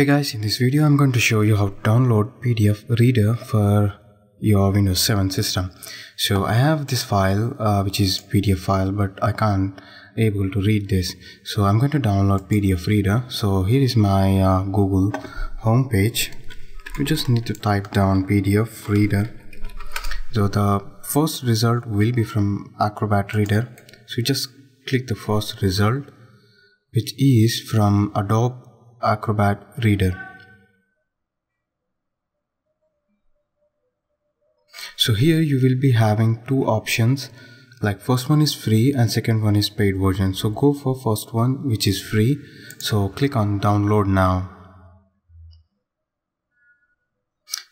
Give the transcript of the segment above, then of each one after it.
Hey guys, in this video I'm going to show you how to download PDF Reader for your Windows 7 system. So I have this file uh, which is PDF file but I can't able to read this. So I'm going to download PDF Reader. So here is my uh, Google homepage. You just need to type down PDF Reader. So the first result will be from Acrobat Reader. So just click the first result which is from Adobe Acrobat Reader. So here you will be having two options like first one is free and second one is paid version. So go for first one which is free. So click on download now.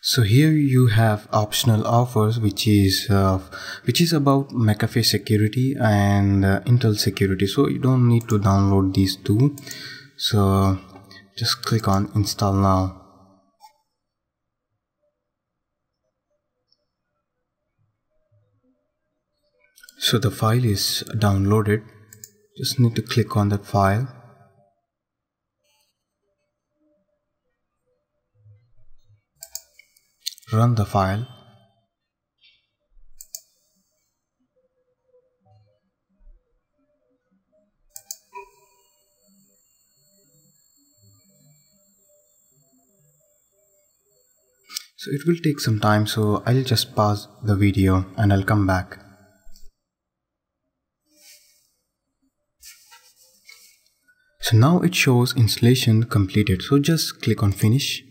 So here you have optional offers which is uh, which is about McAfee security and uh, Intel security. So you don't need to download these two. So just click on install now. So the file is downloaded. Just need to click on that file. Run the file so it will take some time so I'll just pause the video and I'll come back. So now it shows installation completed. So just click on finish.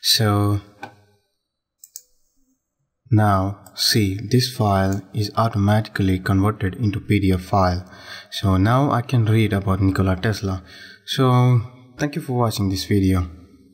So now see this file is automatically converted into PDF file. So now I can read about Nikola Tesla. So thank you for watching this video